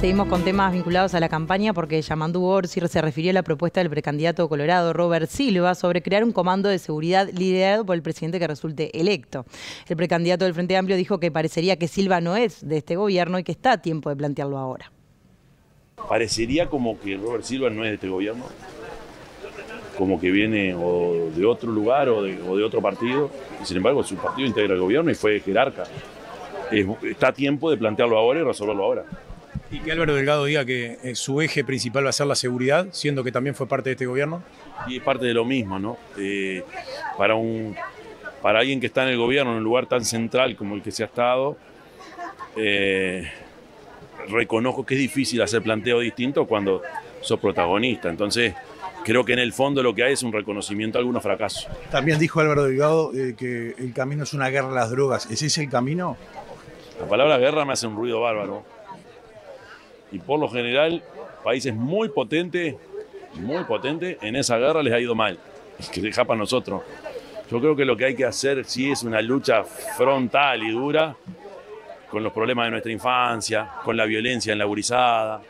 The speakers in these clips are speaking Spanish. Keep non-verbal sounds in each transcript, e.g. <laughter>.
Seguimos con temas vinculados a la campaña porque Yamandu Orsi se refirió a la propuesta del precandidato colorado Robert Silva sobre crear un comando de seguridad liderado por el presidente que resulte electo. El precandidato del Frente Amplio dijo que parecería que Silva no es de este gobierno y que está a tiempo de plantearlo ahora. Parecería como que Robert Silva no es de este gobierno, como que viene de otro lugar o de, o de otro partido, y sin embargo su partido integra el gobierno y fue jerarca. Es- está a tiempo de plantearlo ahora y resolverlo ahora. Y que Álvaro Delgado diga que eh, su eje principal va a ser la seguridad, siendo que también fue parte de este gobierno. Y es parte de lo mismo, ¿no? Eh, para, un, para alguien que está en el gobierno, en un lugar tan central como el que se ha estado, eh, reconozco que es difícil hacer planteo distinto cuando sos protagonista. Entonces, creo que en el fondo lo que hay es un reconocimiento a algunos fracasos. También dijo Álvaro Delgado eh, que el camino es una guerra a las drogas. ¿Ese es el camino? La palabra guerra me hace un ruido bárbaro. Y por lo general, países muy potentes, muy potentes, en esa guerra les ha ido mal. <laughs> Que deja para nosotros. Yo creo que lo que hay que hacer sí es una lucha frontal y dura con los problemas de nuestra infancia, con la violencia en la gurizada,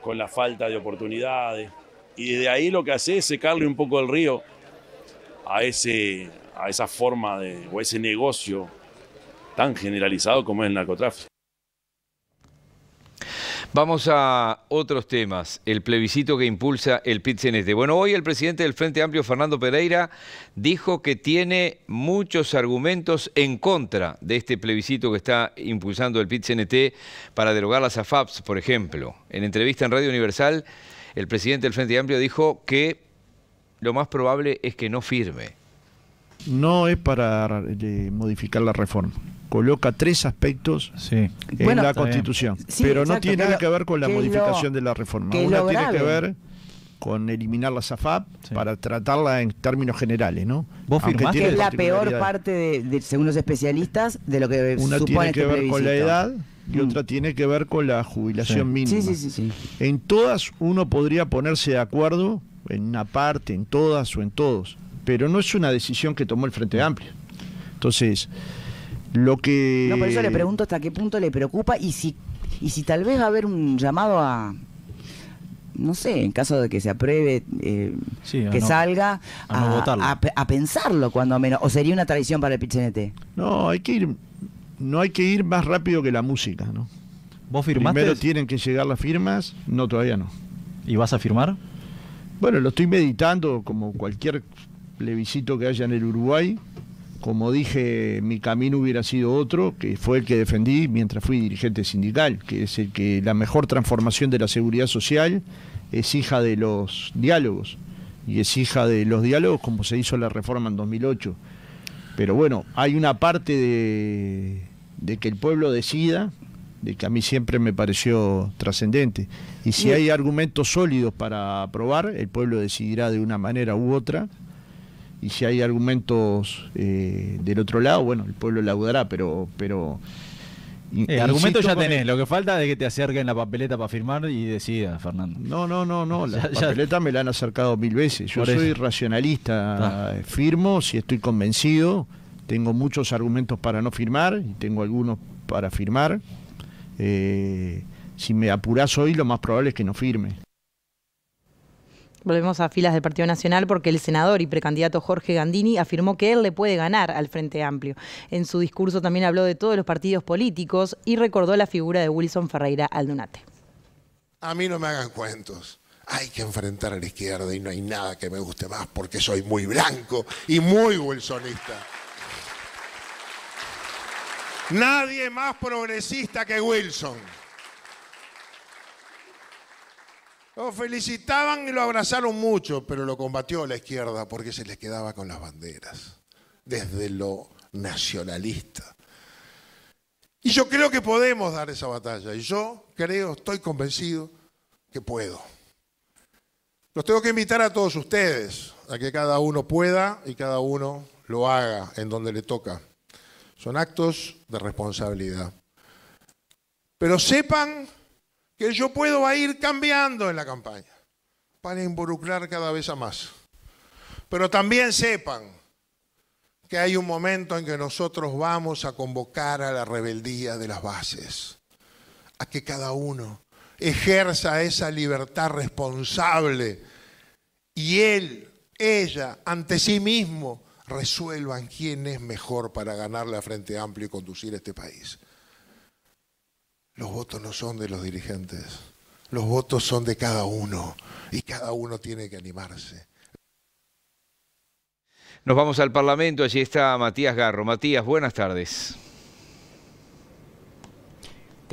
con la falta de oportunidades. Y desde ahí lo que hace es secarle un poco el río a, ese, a esa forma de, o ese negocio tan generalizado como es el narcotráfico. Vamos a otros temas. El plebiscito que impulsa el PIT-CNT. Bueno, hoy el presidente del Frente Amplio, Fernando Pereira, dijo que tiene muchos argumentos en contra de este plebiscito que está impulsando el PIT-CNT para derogar las AFAPs, por ejemplo. En entrevista en Radio Universal, el presidente del Frente Amplio dijo que lo más probable es que no firme. No es para eh, modificar la reforma. Coloca tres aspectos en Bueno, la. Constitución. Sí, pero no tiene que nada que ver con la modificación lo- de la reforma. que Una tiene que ver con eliminar la SAFAP para tratarla en términos generales, ¿no? ¿Vos firmás que es la peor parte, de, de- según los especialistas, de lo que Una supone tiene este que ver con la edad y Mm. otra tiene que ver con la jubilación Sí. mínima. Sí, sí, sí, En todas uno podría ponerse de acuerdo, en una parte, en todas o en todos, pero no es una decisión que tomó el Frente Amplio. Entonces, lo que... No, por eso le pregunto hasta qué punto le preocupa y si, y si tal vez va a haber un llamado a, no sé, en caso de que se apruebe, eh, Sí, que no- salga, a no votarlo. a, a pensarlo cuando menos, o sería una traición para el PIT-CNT. No, hay que ir, no hay que ir más rápido que la música, ¿no? ¿Vos firmaste? Primero tienen que llegar las firmas, no, todavía no. ¿Y vas a firmar? Bueno, lo estoy meditando como cualquier plebiscito que haya en el Uruguay. Como dije, mi camino hubiera sido otro, que fue el que defendí mientras fui dirigente sindical, que es el que la mejor transformación de la seguridad social es hija de los diálogos y es hija de los diálogos como se hizo la reforma en 2008. Pero bueno, hay una parte de, de que el pueblo decida, de que a mí siempre me pareció trascendente. Y si hay argumentos sólidos para aprobar, el pueblo decidirá de una manera u otra. Y si hay argumentos eh, del otro lado, bueno, el pueblo laudará, pero... pero Eh, argumento insisto ya tenés, el- lo que falta es que te acerquen la papeleta para firmar y decidas, Fernando. No, no, no, no, <laughs> la Ya- ya- papeleta me la han acercado mil veces. Yo soy racionalista, Ah. firmo si estoy convencido, tengo muchos argumentos para no firmar y tengo algunos para firmar. Eh, si me apurás hoy, lo más probable es que no firme. Volvemos a filas del Partido Nacional porque el senador y precandidato Jorge Gandini afirmó que él le puede ganar al Frente Amplio. En su discurso también habló de todos los partidos políticos y recordó la figura de Wilson Ferreira Aldunate. A mí no me hagan cuentos. Hay que enfrentar a la izquierda y no hay nada que me guste más porque soy muy blanco y muy wilsonista. Nadie más progresista que Wilson. Lo felicitaban y lo abrazaron mucho, pero lo combatió la izquierda porque se les quedaba con las banderas, desde lo nacionalista. Y yo creo que podemos dar esa batalla. Y yo creo, estoy convencido que puedo. Los tengo que invitar a todos ustedes a que cada uno pueda y cada uno lo haga en donde le toca. Son actos de responsabilidad. Pero sepan que yo puedo ir cambiando en la campaña para involucrar cada vez a más. Pero también sepan que hay un momento en que nosotros vamos a convocar a la rebeldía de las bases, a que cada uno ejerza esa libertad responsable y él, ella, ante sí mismo, resuelvan quién es mejor para ganarle a Frente Amplio y conducir este país. Los votos no son de los dirigentes, los votos son de cada uno y cada uno tiene que animarse. Nos vamos al Parlamento, allí está Matías Garro. Matías, buenas tardes.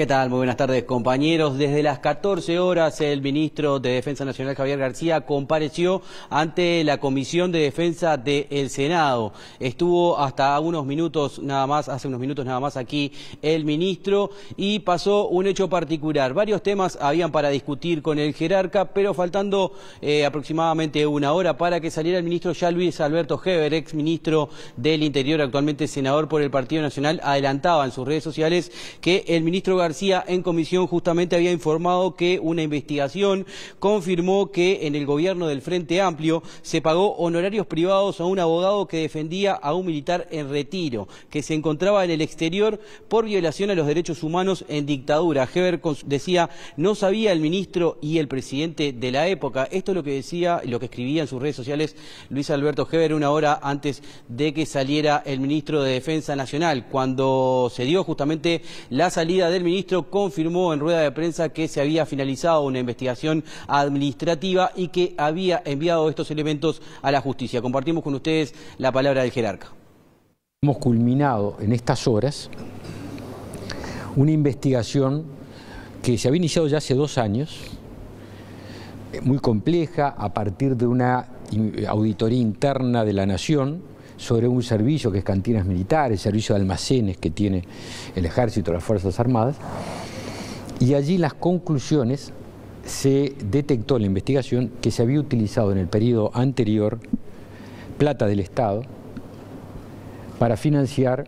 ¿Qué tal? Muy buenas tardes, compañeros. Desde las 14 horas, el ministro de Defensa Nacional, Javier García, compareció ante la Comisión de Defensa del Senado. Estuvo hasta unos minutos nada más, hace unos minutos nada más aquí el ministro y pasó un hecho particular. Varios temas habían para discutir con el jerarca, pero faltando eh, aproximadamente una hora para que saliera el ministro ya Luis Alberto Heber, ex ministro del Interior, actualmente senador por el Partido Nacional, adelantaba en sus redes sociales que el ministro García en comisión justamente había informado que una investigación confirmó que en el gobierno del Frente Amplio se pagó honorarios privados a un abogado que defendía a un militar en retiro, que se encontraba en el exterior por violación a los derechos humanos en dictadura. Heber decía, no sabía el ministro y el presidente de la época. Esto es lo que decía, lo que escribía en sus redes sociales Luis Alberto Heber una hora antes de que saliera el ministro de Defensa Nacional, cuando se dio justamente la salida del ministro ministro confirmó en rueda de prensa que se había finalizado una investigación administrativa y que había enviado estos elementos a la justicia. Compartimos con ustedes la palabra del jerarca. Hemos culminado en estas horas una investigación que se había iniciado ya hace dos años, muy compleja, a partir de una auditoría interna de la Nación, sobre un servicio que es cantinas militares, servicio de almacenes que tiene el ejército, las Fuerzas Armadas, y allí las conclusiones se detectó en la investigación que se había utilizado en el periodo anterior plata del Estado para financiar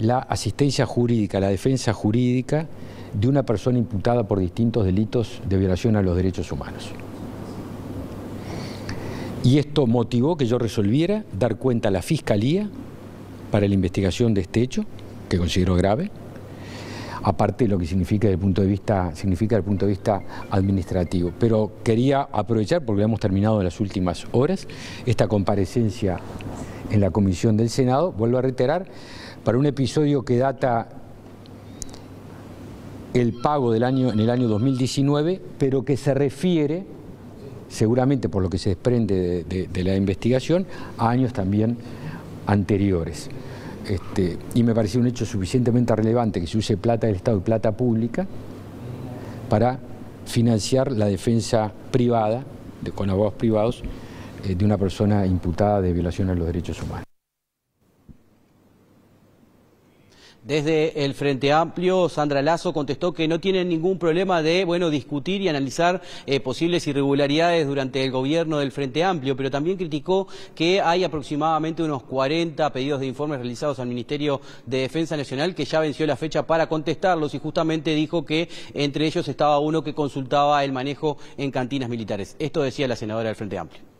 la asistencia jurídica, la defensa jurídica de una persona imputada por distintos delitos de violación a los derechos humanos. Y esto motivó que yo resolviera dar cuenta a la Fiscalía para la investigación de este hecho, que considero grave, aparte de lo que significa desde el punto de vista, significa el punto de vista administrativo. Pero quería aprovechar, porque hemos terminado en las últimas horas, esta comparecencia en la Comisión del Senado, vuelvo a reiterar, para un episodio que data el pago del año, en el año 2019, pero que se refiere seguramente por lo que se desprende de, la investigación, a años también anteriores. Este, y me pareció un hecho suficientemente relevante que se use plata del Estado y plata pública para financiar la defensa privada, de, con abogados privados, eh, de una persona imputada de violación a los derechos humanos. Desde el Frente Amplio, Sandra Lazo contestó que no tienen ningún problema de bueno, discutir y analizar eh, posibles irregularidades durante el gobierno del Frente Amplio, pero también criticó que hay aproximadamente unos 40 pedidos de informes realizados al Ministerio de Defensa Nacional que ya venció la fecha para contestarlos y justamente dijo que entre ellos estaba uno que consultaba el manejo en cantinas militares. Esto decía la senadora del Frente Amplio.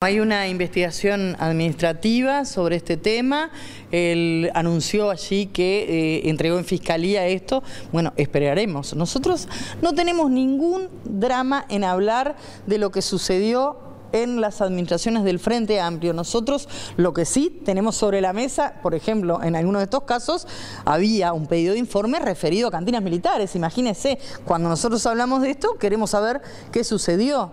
Hay una investigación administrativa sobre este tema, él anunció allí que eh, entregó en fiscalía esto, bueno, esperaremos. Nosotros no tenemos ningún drama en hablar de lo que sucedió en las administraciones del Frente Amplio. Nosotros lo que sí tenemos sobre la mesa, por ejemplo, en algunos de estos casos, había un pedido de informe referido a cantinas militares. Imagínense, cuando nosotros hablamos de esto, queremos saber qué sucedió.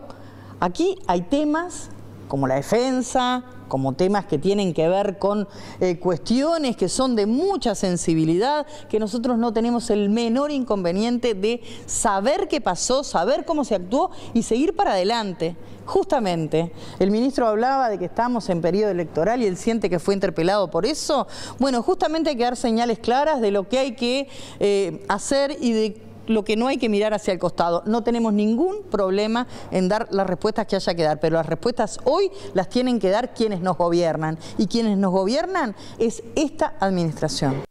Aquí hay temas como la defensa, como temas que tienen que ver con eh, cuestiones que son de mucha sensibilidad, que nosotros no tenemos el menor inconveniente de saber qué pasó, saber cómo se actuó y seguir para adelante. Justamente, el ministro hablaba de que estamos en periodo electoral y él siente que fue interpelado por eso. Bueno, justamente hay que dar señales claras de lo que hay que eh, hacer y de lo que no hay que mirar hacia el costado. No tenemos ningún problema en dar las respuestas que haya que dar, pero las respuestas hoy las tienen que dar quienes nos gobiernan. Y quienes nos gobiernan es esta administración.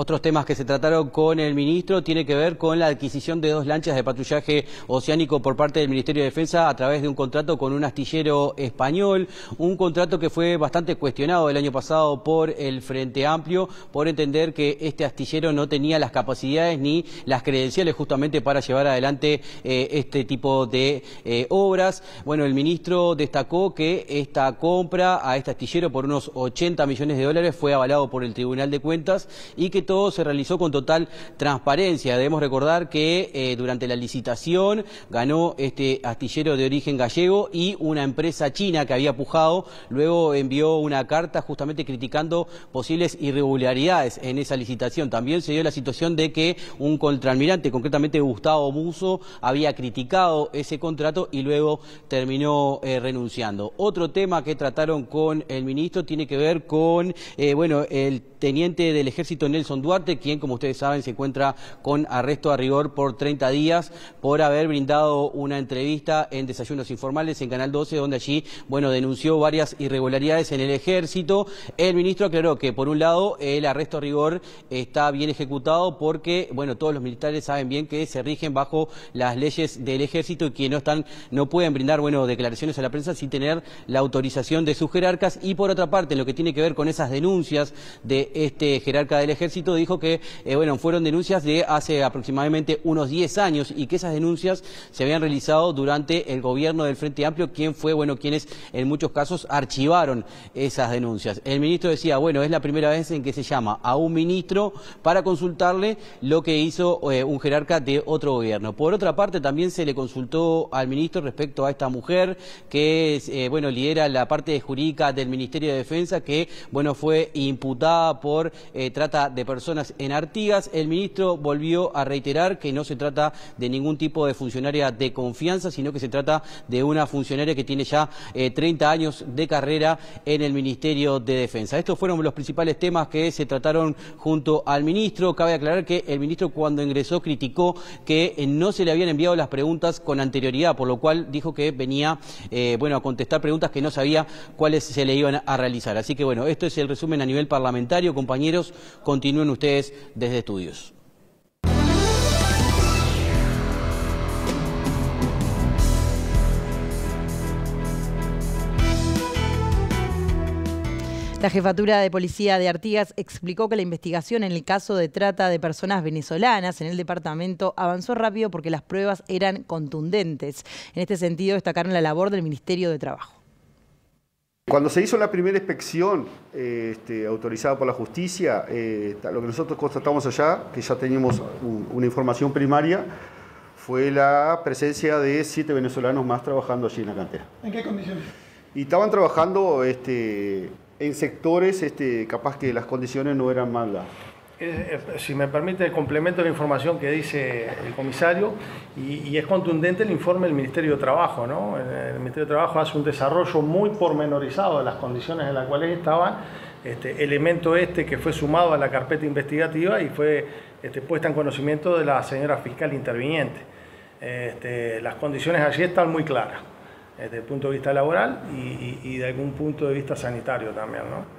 Otros temas que se trataron con el ministro tiene que ver con la adquisición de dos lanchas de patrullaje oceánico por parte del Ministerio de Defensa a través de un contrato con un astillero español, un contrato que fue bastante cuestionado el año pasado por el Frente Amplio por entender que este astillero no tenía las capacidades ni las credenciales justamente para llevar adelante eh, este tipo de eh, obras. Bueno, el ministro destacó que esta compra a este astillero por unos 80 millones de dólares fue avalado por el Tribunal de Cuentas y que todo se realizó con total transparencia. Debemos recordar que eh, durante la licitación ganó este astillero de origen gallego y una empresa china que había pujado luego envió una carta justamente criticando posibles irregularidades en esa licitación. También se dio la situación de que un contraalmirante, concretamente Gustavo Muso, había criticado ese contrato y luego terminó eh, renunciando. Otro tema que trataron con el ministro tiene que ver con, eh, bueno, el teniente del ejército Nelson Duarte, quien, como ustedes saben, se encuentra con arresto a rigor por 30 días por haber brindado una entrevista en Desayunos Informales en Canal 12, donde allí, bueno, denunció varias irregularidades en el ejército. El ministro aclaró que, por un lado, el arresto a rigor está bien ejecutado porque, bueno, todos los militares saben bien que se rigen bajo las leyes del ejército y que no están, no pueden brindar, bueno, declaraciones a la prensa sin tener la autorización de sus jerarcas. Y por otra parte, en lo que tiene que ver con esas denuncias de este jerarca del ejército, dijo que, eh, bueno, fueron denuncias de hace aproximadamente unos 10 años y que esas denuncias se habían realizado durante el gobierno del Frente Amplio, quien fue, bueno, quienes en muchos casos archivaron esas denuncias. El ministro decía, bueno, es la primera vez en que se llama a un ministro para consultarle lo que hizo eh, un jerarca de otro gobierno. Por otra parte, también se le consultó al ministro respecto a esta mujer que, eh, bueno, lidera la parte jurídica del Ministerio de Defensa, que, bueno, fue imputada por eh, trata de personas en Artigas. El ministro volvió a reiterar que no se trata de ningún tipo de funcionaria de confianza, sino que se trata de una funcionaria que tiene ya 30 años de carrera en el Ministerio de Defensa. Estos fueron los principales temas que se trataron junto al ministro. Cabe aclarar que el ministro cuando ingresó criticó que eh, no se le habían enviado las preguntas con anterioridad, por lo cual dijo que venía eh, bueno, a contestar preguntas que no sabía cuáles se le iban a realizar. Así que bueno, esto es el resumen a nivel parlamentario. Compañeros, continúen ustedes desde estudios. La jefatura de policía de Artigas explicó que la investigación en el caso de trata de personas venezolanas en el departamento avanzó rápido porque las pruebas eran contundentes. En este sentido, destacaron la labor del Ministerio de Trabajo. Cuando se hizo la primera inspección eh, este, autorizada por la justicia, eh, lo que nosotros constatamos allá, que ya teníamos una información primaria, fue la presencia de siete venezolanos más trabajando allí en la cantera. ¿En qué condiciones? Y estaban trabajando este, en sectores este, capaz que las condiciones no eran malas. Eh, eh, si me permite, complemento la información que dice el comisario y, es contundente el informe del Ministerio de Trabajo. ¿no? El Ministerio de Trabajo hace un desarrollo muy pormenorizado de las condiciones en las cuales estaban. Este, elemento este que fue sumado a la carpeta investigativa y fue este, puesta en conocimiento de la señora fiscal interviniente. Este, las condiciones allí están muy claras desde el punto de vista laboral y, de algún punto de vista sanitario también. ¿no?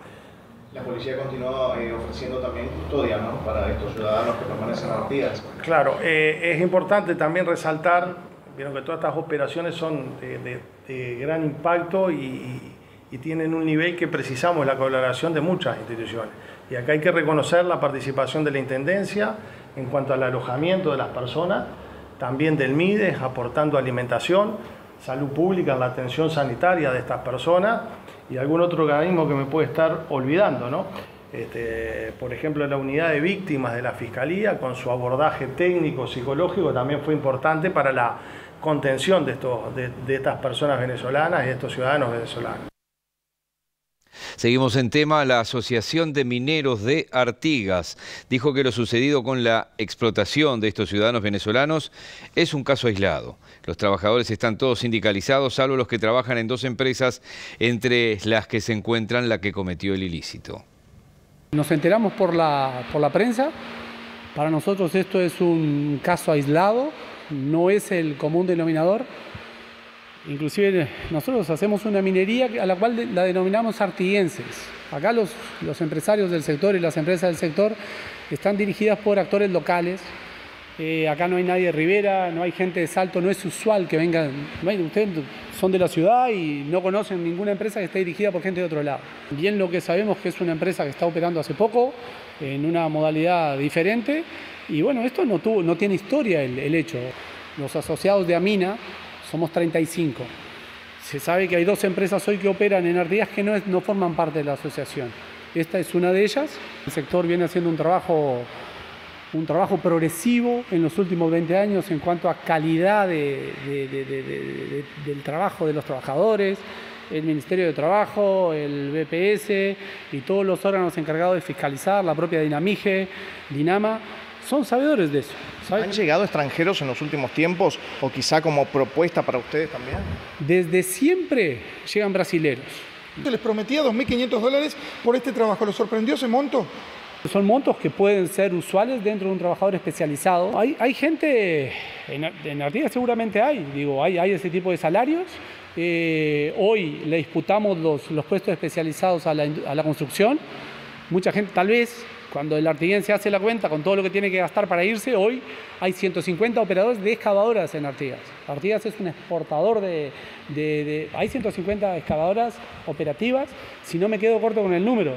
La policía continúa eh, ofreciendo también custodia ¿no? para estos ciudadanos que permanecen artigas. Claro, eh, es importante también resaltar, vieron que todas estas operaciones son de, gran impacto y, y, tienen un nivel que precisamos la colaboración de muchas instituciones. Y acá hay que reconocer la participación de la Intendencia en cuanto al alojamiento de las personas, también del MIDES aportando alimentación, salud pública en la atención sanitaria de estas personas y algún otro organismo que me puede estar olvidando, ¿no? Este, por ejemplo, la unidad de víctimas de la Fiscalía, con su abordaje técnico, psicológico, también fue importante para la contención de, estos, de estas personas venezolanas y de estos ciudadanos venezolanos. Seguimos en tema, la Asociación de Mineros de Artigas dijo que lo sucedido con la explotación de estos ciudadanos venezolanos es un caso aislado. Los trabajadores están todos sindicalizados, salvo los que trabajan en dos empresas, entre las que se encuentran la que cometió el ilícito. Nos enteramos por la, por la prensa. Para nosotros esto es un caso aislado, no es el común denominador. Inclusive nosotros hacemos una minería a la cual la denominamos artiguenses. Acá los, los empresarios del sector y las empresas del sector están dirigidas por actores locales. Eh, acá no hay nadie de Rivera, no hay gente de Salto, no es usual que vengan. Ustedes son de la ciudad y no conocen ninguna empresa que esté dirigida por gente de otro lado. Bien lo que sabemos que es una empresa que está operando hace poco, en una modalidad diferente. Y bueno, esto no, tuvo, no tiene historia el hecho. Los asociados de Amina somos 35. Se sabe que hay dos empresas hoy que operan en Artigas que no, forman parte de la asociación. Esta es una de ellas. El sector viene haciendo un trabajo, un trabajo progresivo en los últimos 20 años en cuanto a calidad de, de, de, del trabajo de los trabajadores, el Ministerio de Trabajo, el BPS y todos los órganos encargados de fiscalizar, la propia Dinamige, Dinama, son sabedores de eso. ¿Han llegado extranjeros en los últimos tiempos o quizá como propuesta para ustedes también? Desde siempre llegan brasileros. Se les prometía 2.500 dólares por este trabajo. ¿Lo sorprendió ese monto? Son montos que pueden ser usuales dentro de un trabajador especializado. Hay, hay gente, en, en Artigas seguramente hay, digo, hay, hay ese tipo de salarios. Eh, hoy le disputamos los, los puestos especializados a la, a la construcción. Mucha gente, tal vez, cuando el artiguense hace la cuenta con todo lo que tiene que gastar para irse, hoy hay 150 operadores de excavadoras en Artigas. Artigas es un exportador de. Hay 150 excavadoras operativas, si no me quedo corto con el número.